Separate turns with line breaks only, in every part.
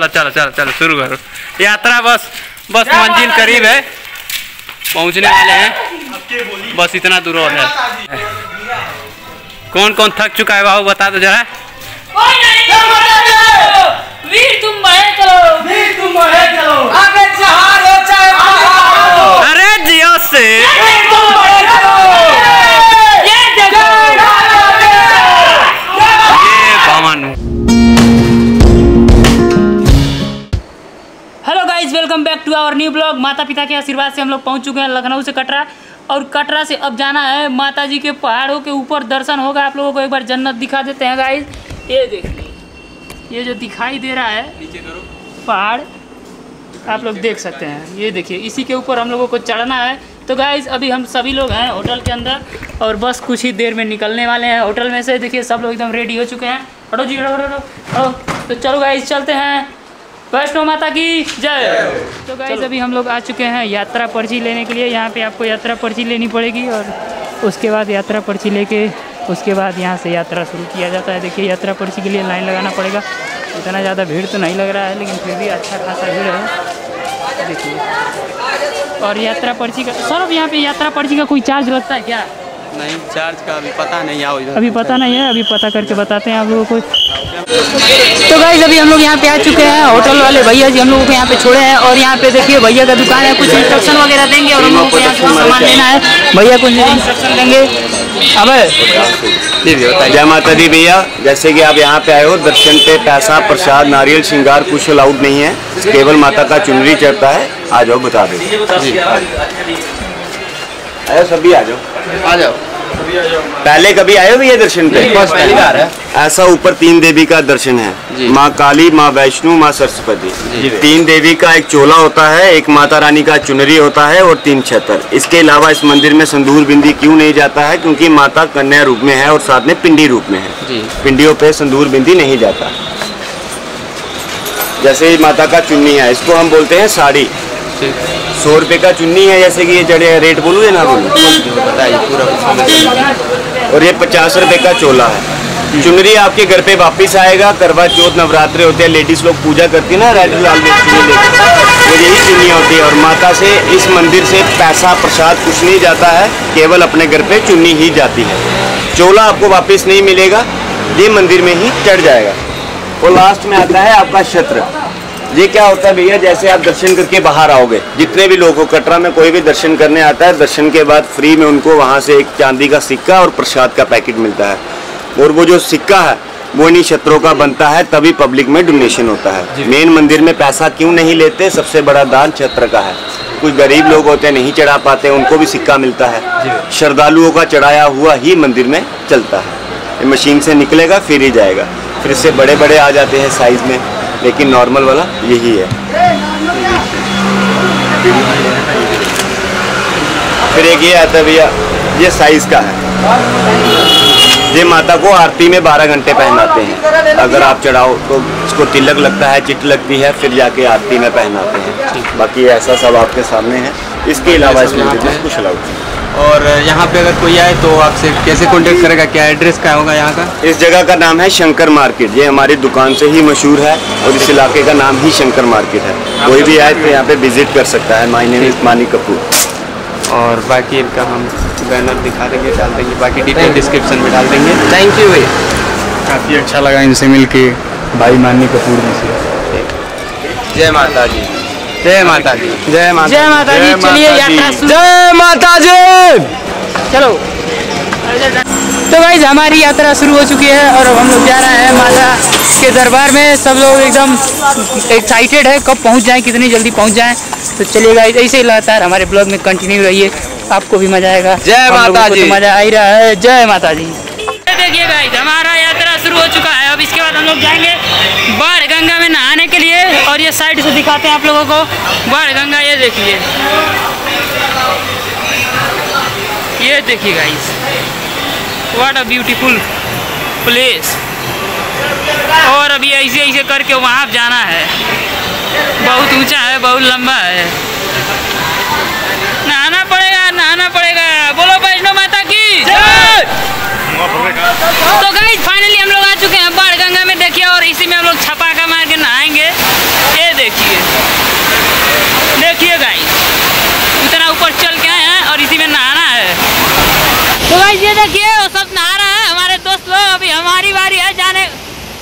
चलो चलो चलो चलो शुरू करो। यात्रा बस बस मंजिल करीब है। पहुँचने वाले हैं। बस इतना दूर और है। कौन कौन थक चुका है बाबू बता दो जरा।
आशीर्वाद से हम लोग पहुँच चुके हैं लखनऊ से कटरा। और कटरा से अब जाना है माता जी के पहाड़ों के ऊपर। दर्शन होगा आप लोगों को एक बार जन्नत दिखा देते हैं गाइस ये देखिए ये जो दिखाई दे रहा है पहाड़ आप लोग देख सकते हैं। ये देखिए इसी के ऊपर हम लोगों को चढ़ना है। तो गाइज़ अभी हम सभी लोग हैं होटल के अंदर और बस कुछ ही देर में निकलने वाले हैं होटल में से। देखिए सब लोग एकदम रेडी हो चुके हैं। हटो जी हटो हटो तो चलो गाइज़ चलते हैं। वैष्णो माता की जय। तो गाइज़ अभी हम लोग आ चुके हैं यात्रा पर्ची लेने के लिए। यहाँ पे आपको यात्रा पर्ची लेनी पड़ेगी और उसके बाद यात्रा पर्ची लेके उसके बाद यहाँ से यात्रा शुरू किया जाता है। देखिए यात्रा पर्ची के लिए लाइन लगाना पड़ेगा। इतना ज़्यादा भीड़ तो नहीं लग रहा है लेकिन फिर भी अच्छा खासा भीड़ है। देखिए। और यात्रा पर्ची का सर यहाँ पे यात्रा पर्ची का कोई चार्ज लगता है क्या?
नहीं चार्ज का अभी पता नहीं आओ इधर
अभी पता नहीं है अभी पता करके बताते हैं आप लोगों को। तो गाइज़ अभी हम लोग यहाँ पे आ चुके हैं होटल वाले भैया जी हम लोगों को यहाँ पे छोड़े हैं और यहाँ पे देखिए भैया का दुकान है कुछ इंस्ट्रक्शन वगैरह देंगे और हम लोगों को यहाँ से सामान लेना है। भैया कुछ इंस्ट्रक्शन देंगे। अबे
जय माता दी भैया। जैसे कि आप यहाँ पे आए हो दर्शन पे पैसा प्रसाद नारियल श्रृंगार कुछ अलाउड नहीं है। केवल माता का चुनरी चढ़ता है। आ जाओ बता दो। सभी आ जाओ।
आ जाओ।
पहले कभी आए हो भैया दर्शन पे?
पहली बार है।
ऐसा ऊपर तीन देवी का दर्शन है। माँ काली माँ वैष्णो माँ सरस्वती। तीन देवी का एक चोला होता है एक माता रानी का चुनरी होता है और तीन छतर। इसके अलावा इस मंदिर में संदूर बिंदी क्यों नहीं जाता है? क्योंकि माता कन्या रूप में है और साथ में पिंडी रूप में है। पिंडियों पे संदूर बिंदी नहीं जाता। जैसे माता का चुन्नी है इसको हम बोलते हैं साड़ी। सौ रुपए का चुन्नी है जैसे कि ये चढ़े रेट बोलूँ या ना बोलूँ?
बताइए पूरा
और ये पचास रुपए का चोला है। चुनरी आपके घर पे वापस आएगा करवा चौथ नवरात्रे होते हैं लेडीज़ लोग पूजा करती है ना रेड लाल लेके। वो यही चुन्नी होती है और माता से इस मंदिर से पैसा प्रसाद कुछ नहीं जाता है केवल अपने घर पे चुन्नी ही जाती है। चोला आपको वापस नहीं मिलेगा ये मंदिर में ही चढ़ जाएगा। और लास्ट में आता है आपका छत्र ये क्या होता है भैया जैसे आप दर्शन करके बाहर आओगे जितने भी लोग हो कटरा में कोई भी दर्शन करने आता है दर्शन के बाद फ्री में उनको वहाँ से एक चांदी का सिक्का और प्रसाद का पैकेट मिलता है। और वो जो सिक्का है वो इन्हीं छत्रों का बनता है तभी पब्लिक में डोनेशन होता है। मेन मंदिर में पैसा क्यों नहीं लेते? सबसे बड़ा दान छत्र का है। कुछ गरीब लोग होते हैं नहीं चढ़ा पाते उनको भी सिक्का मिलता है। श्रद्धालुओं का चढ़ाया हुआ ही मंदिर में चलता है। मशीन से निकलेगा फिर ही जाएगा। फिर इससे बड़े बड़े आ जाते हैं साइज़ में। लेकिन नॉर्मल वाला यही है। फिर एक ये आता है भैया ये साइज़ का है। ये माता को आरती में 12 घंटे पहनाते हैं। अगर आप चढ़ाओ तो इसको तिलक लगता है चिट लगती है फिर जाके आरती में पहनाते हैं। बाकी ऐसा सब आपके सामने है। इसके अलावा इसमें कुछ अलाउड
और यहाँ पे अगर कोई आए तो आपसे कैसे कांटेक्ट करेगा? क्या एड्रेस क्या होगा यहाँ का?
इस जगह का नाम है शंकर मार्केट। ये हमारी दुकान से ही मशहूर है और इस इलाके का नाम ही शंकर मार्केट है। कोई भी आए तो यहाँ पे विज़िट कर सकता है। माई नेम इज़ मानी कपूर
और बाकी इनका हम बैनर दिखा देंगे डाल देंगे। बाकी डिटेल डिस्क्रिप्शन में डाल देंगे। थैंक यू भैया
काफ़ी अच्छा लगा इनसे मिलके। भाई मानी कपूर जी से।
जय माता जी जय माता दी
जय माता
जय माता दी चलिए यात्रा
जय माता जी
चलो। तो भाई हमारी यात्रा शुरू हो चुकी है और अब हम लोग जा रहे हैं माता के दरबार में। सब लोग एकदम एक्साइटेड है कब पहुँच जाएँ कितनी जल्दी पहुँच जाएँ। तो चलिए गाइज़ ऐसे ही लगातार हमारे ब्लॉग में कंटिन्यू रहिए। आपको भी मज़ा आएगा।
जय माता
को तो
जी।
मज़ा आ ही रहा है। जय माता जी देखिए गाइज़ हमारा यात्रा शुरू हो चुका है। अब इसके बाद हम लोग जाएँगे लिए और ये साइड से दिखाते हैं आप लोगों को। बाढ़ गंगा ये देखिए। ये देखिए guys what a beautiful place और अभी ऐसे ऐसे करके वहाँ जाना है। बहुत ऊँचा है बहुत लंबा है। नहाना पड़ेगा नहाना पड़ेगा। बोलो वैष्णो माता की। तो गाइस फाइनली हम लोग आ चुके हैं बाढ़ गंगा में देखिए और इसी में हम लोग छपाका मार के नहाएँगे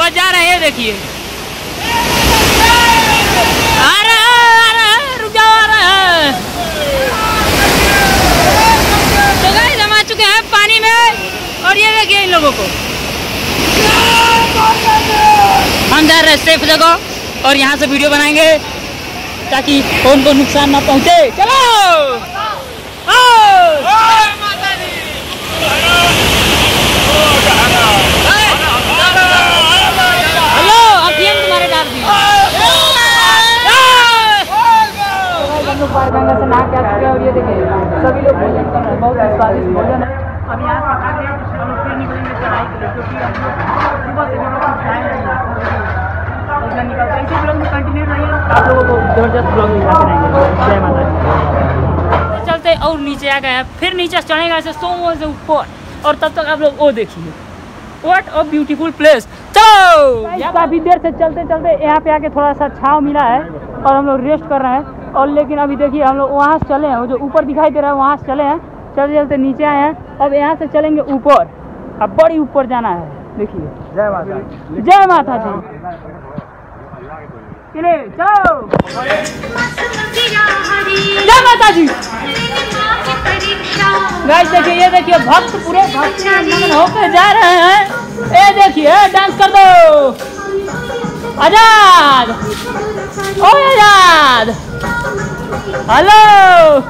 बस जा रहे हैं, देखिए। तो और ये देखिए इन लोगों को। हम जा रहे हैं सेफ़ जगह, और यहाँ से वीडियो बनाएँगे, ताकि फ़ोन को नुकसान ना पहुँचे। चलो अखियन तुम्हारे डाल दी हम लोग पार गंगा से नहा के आ चुके हैं और ये देखिए सभी लोग भोजन कर रहे हैं बहुत स्वादिष्ट भोजन है अब यहाँ से खा के हम लोग फिर निकलेंगे चढ़ाई के लिए क्योंकि हम लोग सुबह से हम लोग कुछ नहीं। हैं। और जब निकलते हैं इसी ब्लॉग में कंटिन्यू रहिए। आप लोगों को ज़बरदस्त ब्लॉग दिखाते रहेंगे। जय माता चलते और नीचे आ गए हैं फिर नीचे चढ़ेगा ऐसे सो से ऊपर। और तब तक आप लोग वो देखिए। व्हाट अ ब्यूटीफुल प्लेस चलो! काफ़ी देर से चलते चलते यहाँ पे आके थोड़ा सा छाव मिला है और हम लोग रेस्ट कर रहे हैं। और लेकिन अभी देखिए हम लोग वहाँ से चले हैं वो जो ऊपर दिखाई दे रहा है वहाँ से चले हैं। चलते चलते नीचे आए हैं। अब यहाँ से चलेंगे ऊपर। अब बड़ी ऊपर जाना है। देखिए। जय माता जय माता जी चले। जय माता जी गाइस देखिए ये देखिए भक्त पूरे भक्त मगन होकर जा रहे हैं। ये देखिए डांस कर दो। आज़ाद। ओ आज़ाद। हेलो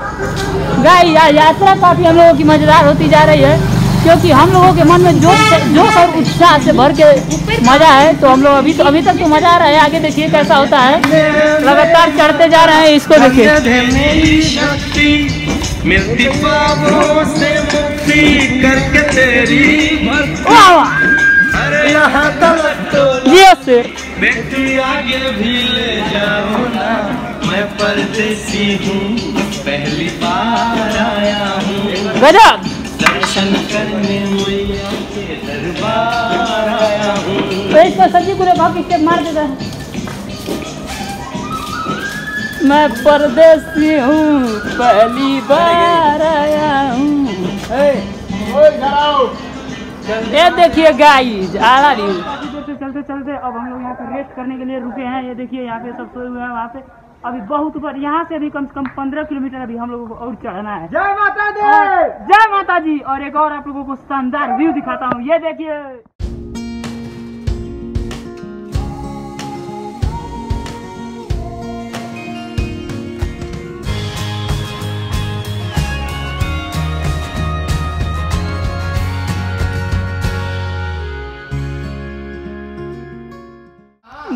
गाइस या, यात्रा काफ़ी हम लोगों की मज़ेदार होती जा रही है क्योंकि हम लोगों के मन में जोश से- जोश और उत्साह से भर के मज़ा है तो हम लोग अभी तो अभी तक तो मज़ा आ रहा है आगे देखिए कैसा होता है। लगातार चढ़ते जा रहे हैं इसको देखिए।
तो
ये से।
आगे भी ले जाओ ना। मैं परदेसी हूँ पहली बार आया हूँ। दर्शन करने मैया के दरबार आया हूँ।
तो इसको सब्ज़ी पूरे भाग स्टेप मार देता है। मैं परदेसी हूँ पहली बार आया हूँ। ये देखिए गाइस आला रही चलते चलते चलते। अब हम लोग यहाँ पे रेस्ट करने के लिए रुके हैं। ये देखिए यहाँ पे सब सोए हुए हैं वहाँ पे। अभी बहुत ऊपर यहाँ से अभी कम से कम पंद्रह किलोमीटर अभी हम लोगों को और चढ़ना है। जय माता दी! जय माता जी और एक और आप लोगों को शानदार व्यू दिखाता हूँ। ये देखिए।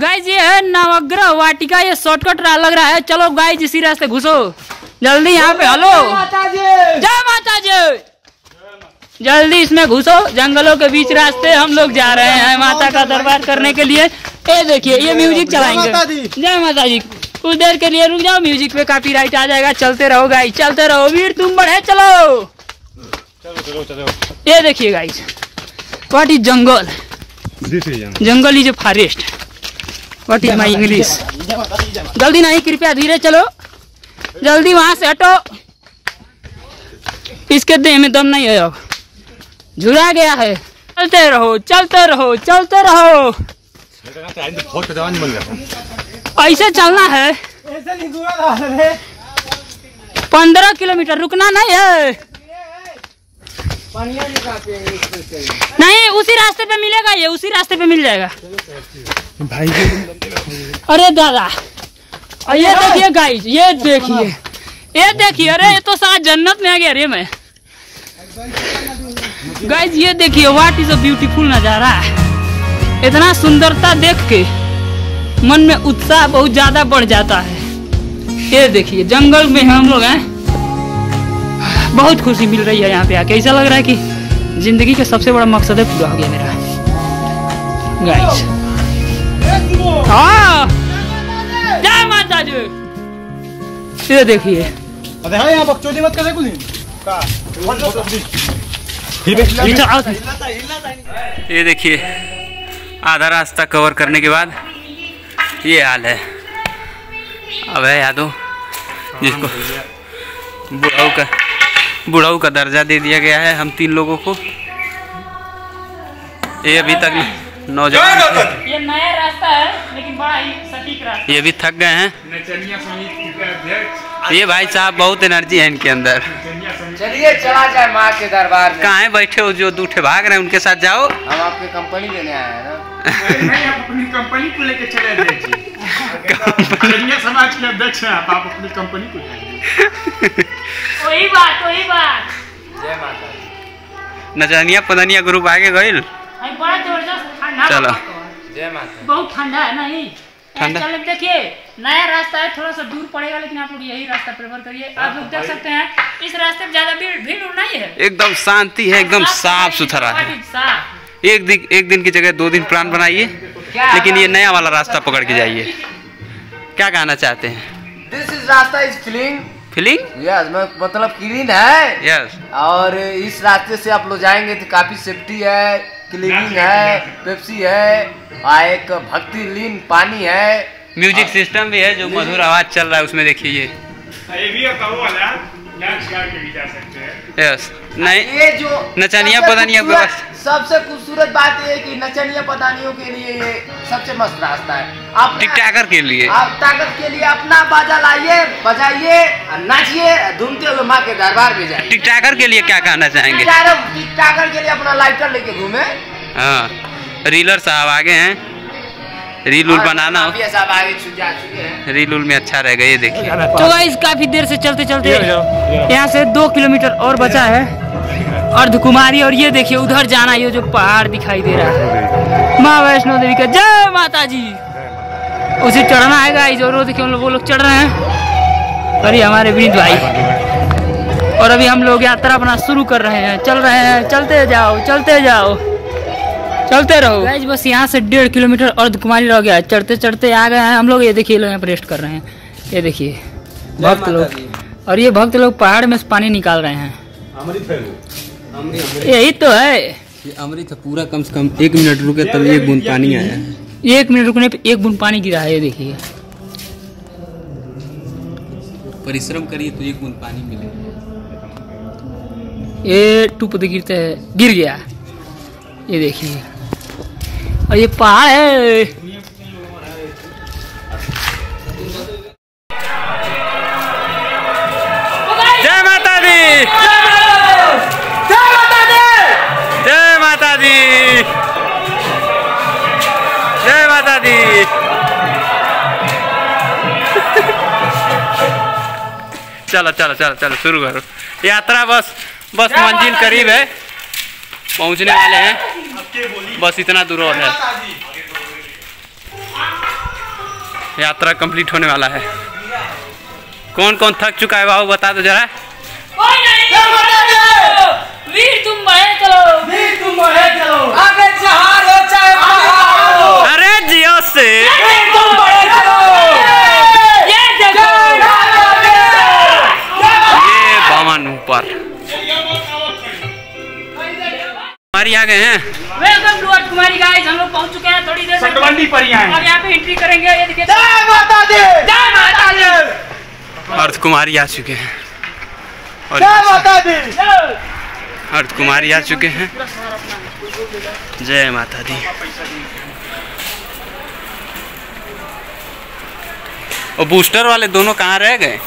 गाइज़ ये है नवग्रह वाटिका ये शॉर्टकट लग रहा है। चलो गाइज़ इसी रास्ते घुसो। जल्दी यहाँ पे हेलो। जय माता जी जल्दी इसमें घुसो। जंगलों के बीच रास्ते हम लोग जा रहे हैं माता का दरबार करने के लिए। ये देखिए ये म्यूज़िक चलाएँगे। जय माता जी कुछ देर के लिए रुक जाओ म्यूज़िक पे काफ़ी राइट आ जाएगा। चलते रहो गाइज़ चलते रहो। वीर तुम बढ़े चलो। चलो ये देखिए guys what is jungle jungle is a forest what is my English जल्दी नहीं, कृपया धीरे चलो। जल्दी वहाँ से हटो। इसके देह में दम नहीं है अब। झुरा गया है। चलते रहो चलते रहो चलते रहो। ऐसे चलना है। पंद्रह किलोमीटर रुकना नहीं है। नहीं, उसी रास्ते पे मिलेगा ये, उसी रास्ते पे मिल जाएगा। अरे दादा ये देखिए गाइस ये देखिए ये देखिए अरे ये तो सारा जन्नत में आ गया रे मैं। गाइस ये देखिए व्हाट इज़ अ ब्यूटीफुल नज़ारा इतना सुंदरता देख के मन में उत्साह बहुत ज़्यादा बढ़ जाता है। ये देखिए जंगल में हम लोग हैं। बहुत खुशी मिल रही है यहाँ पे आके। ऐसा लग रहा है कि ज़िंदगी का सबसे बड़ा मकसद है पूरा हो गया मेरा गाइस ये देखिए।
अरे हाँ यहाँ बकचोदी मत करे कुछ
ये देखिए आधा रास्ता कवर करने के बाद ये हाल है। अब है यादव जिसको बुढ़ाऊ का बुढ़ाऊ का दर्जा दे दिया गया है हम तीन लोगों को। ये अभी तक नौजवान
ये नया रास्ता है लेकिन बड़ा ही सटीक रास्ता
ये भी थक गए हैं। ये भाई साहब बहुत एनर्जी है इनके अंदर।
चलिए चला जाए माँ के दरबार में।
कहाँ है बैठे हो जो दूठे भाग रहे हैं उनके साथ जाओ।
हम आपके कंपनी देने आए हैं ना।
नहीं आप अपनी कंपनी को लेकर चले अध्यक्ष जी कन्या समाज के अध्यक्ष हैं आप आप अपनी कंपनी को
वही बात वही बात।
जय माता दी।
पदनिया ग्रुप आगे गईल
बड़ा ज़बरदस्त
चलो।
जय माता
बहुत ठंडा है ना ही
ठंडा।
चलो देखिए नया रास्ता है थोड़ा सा दूर पड़ेगा लेकिन आप लोग यही रास्ता प्रेफर करिए। आप लोग देख सकते हैं इस रास्ते में ज़्यादा भीड़ भीड़ उड़ नहीं है।
एकदम शांति है एकदम साफ़ सुथरा है। एक दिन एक दिन की जगह दो दिन प्लान बनाइए लेकिन ये नया वाला रास्ता पकड़ के जाइए। क्या कहना चाहते हैं?
दिस इज़ रास्ता इज़ क्लीन
फीलिंग
यस मतलब क्लीन है।
Yes yes.
और इस रास्ते से आप लोग जाएँगे तो काफ़ी सेफ्टी है। क्लीनिंग है पेप्सी है और एक भक्ति लीन पानी है।
म्यूज़िक सिस्टम भी है जो मधुर आवाज़ चल रहा है उसमें देखिए ये।
ये भी हैं
यस नहीं
ये जो
नचनिया
सबसे
पदानिया
खूबसूरत- सबसे खूबसूरत बात ये है कि नचनिया पदानियों के लिए ये सबसे मस्त रास्ता है। आप
टिकटाकर के लिए।
आप ताकत के लिए अपना बाजा लाइए बजाइए नाचिए धूमते हुए माँ के दरबार में जाइए।
टिकटाकर के लिए क्या कहना चाहेंगे?
टिकटाकर के लिए अपना लाइटर लेके घूमे।
हाँ। रीलर साहब आगे हैं। रील उल बनाना। हो। रील उल में अच्छा रहेगा ये देखिए।
तो गाइस काफ़ी देर से चलते चलते यहाँ से दो किलोमीटर और बचा है। अर्धकुमारी और ये देखिए उधर जाना ये जो पहाड़ दिखाई दे रहा है। माँ वैष्णो देवी का जय माता जी उसे चढ़ना है गाइस और वो देखिए लोग वो लोग चढ़ रहे हैं। और ये हमारे विनीत भाई। और अभी हम लोग यात्रा अपना शुरू कर रहे हैं। चल रहे हैं चलते जाओ चलते जाओ। चलते रहो। गाइस बस यहाँ से डेढ़ किलोमीटर अर्धकुमारी रह गया। है। चढ़ते चढ़ते आ गए हैं। हम लोग ये देखिए लोग यहाँ पर रेस्ट कर रहे हैं। ये देखिए भक्त लोग। और ये भक्त लोग पहाड़ में से पानी निकाल रहे हैं। यही तो है।
ये अमृत है पूरा कम से कम एक मिनट रुके तब एक बूंद पानी आया है।
एक मिनट रुकने पे एक बूंद पानी गिरा है ये देखिए।
परिश्रम करिए तो एक बूंद पानी मिलेगा
ये टूप गिरते है। गिर गया। ये देखिए। और ये पहाड़ है।
जय माता दी जय माता दी जय माता दी चलो चलो चलो चलो, शुरू करो। यात्रा बस बस मंजिल करीब है। पहुँचने वाले हैं। बस इतना दूर और है। यात्रा कंप्लीट होने वाला है। कौन कौन थक चुका है, बाबू, बता दो जरा।
कुमारी
आ चुके हैं। और। अर्थ कुमारी आ चुके हैं। जय माता दी और बूस्टर वाले दोनों कहाँ रह गए?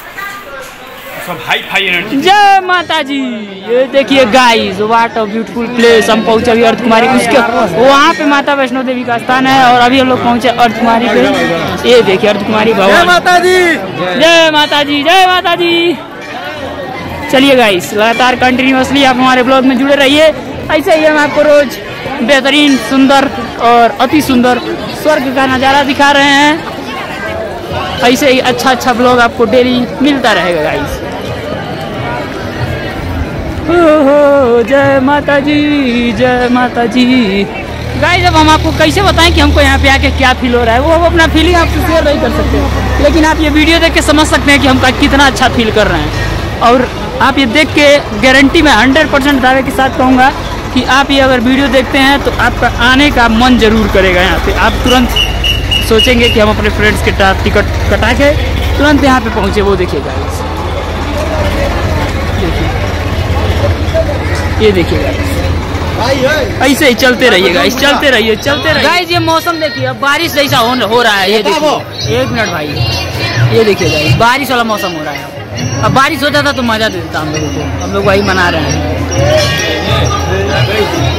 सब हाई फाई एनर्जी
जय माता जी ये देखिए guys what a beautiful place हम पहुँचे अभी अर्थ कुमारी उसके वहाँ पे माता वैष्णो देवी का स्थान है और अभी हम लोग पहुँचे अर्थ कुमारी पे। ये देखिए अर्थ कुमारी भवन।
माता दी
जय माता जी जय माता जी चलिए गाइस लगातार कंटिन्यूसली आप हमारे ब्लॉग में जुड़े रहिए। ऐसे ही हम आपको रोज बेहतरीन सुंदर और अति सुंदर स्वर्ग का नज़ारा दिखा रहे हैं। ऐसे ही अच्छा अच्छा ब्लॉग आपको डेली मिलता रहेगा गाइस जय माता जी जय माता जी गाइस अब हम आपको कैसे बताएँ कि हमको यहाँ पे आके क्या फील हो रहा है? वो हम अपना फीलिंग आपसे शेयर नहीं कर सकते। लेकिन आप ये वीडियो देख के समझ सकते हैं कि हम कितना अच्छा फील कर रहे हैं। और आप ये देख के गारंटी में हंड्रेड परसेंट दावे के साथ कहूँगा कि आप ये अगर वीडियो देखते हैं तो आपका आने का मन ज़रूर करेगा यहाँ पे। आप तुरंत सोचेंगे कि हम अपने फ्रेंड्स के टिकट कटा के तुरंत यहाँ पे पहुँचे, वो देखिए गाइस देखिए ये देखिएगा ऐसे ही चलते रहिए गाइस चलते रहिए चलते रहिए। गाइस ये मौसम देखिए अब बारिश जैसा हो, हो रहा है ये देखिए। एक मिनट भाई ये देखिए गाइस बारिश वाला मौसम हो रहा है अब। बारिश हो जाता तो मज़ा देता हम लोगों को। हम लोग वही मना रहे हैं।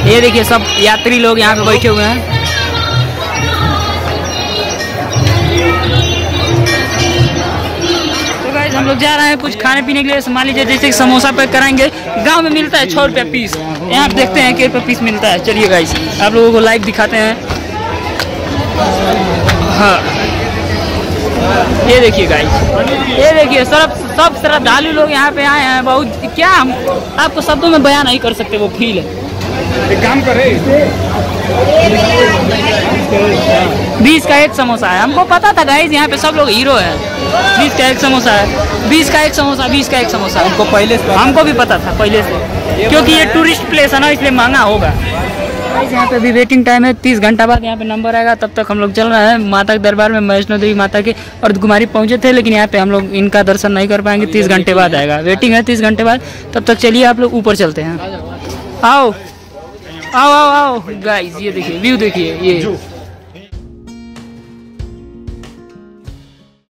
ये देखिए सब यात्री लोग यहाँ पे बैठे हुए हैं। जा रहे हैं, कुछ खाने पीने के लिए मान लीजिए, जैसे समोसा पैक कराएँगे। गाँव में मिलता है छः रुपये पीस। यहाँ पे देखते हैं कि रुपये पीस मिलता है। चलिए गाइस आप लोगों को लाइव दिखाते हैं। हाँ। ये देखिए गाइस ये देखिए, सब सब श्रद्धालु लोग यहाँ पे आए हैं। बहुत, क्या हम आपको शब्दों में बयान नहीं कर सकते, वो फील है।
एक काम करे।
बीस का एक समोसा है। हमको पता था गाइज़ यहाँ पे सब लोग हीरो है। बीस का एक समोसा है। बीस का एक समोसा बीस का एक समोसा। हमको पहले से हमको भी पता था पहले से। क्योंकि ये टूरिस्ट प्लेस है ना इसलिए महँगा होगा। गाइस यहाँ पे अभी वेटिंग टाइम है। तीस घंटा बाद यहाँ पे नंबर आएगा। तब तक हम लोग चल रहे हैं। माता के दरबार में वैष्णो देवी माता के और कुमारी पहुँचे थे लेकिन यहाँ पे हम लोग इनका दर्शन नहीं कर पाएँगे। तीस घंटे बाद आएगा। वेटिंग है तीस घंटे बाद। तब तक चलिए आप लोग ऊपर चलते हैं। आओ। आओ आओ आओ। गाइस ये देखिए व्यू देखिए ये।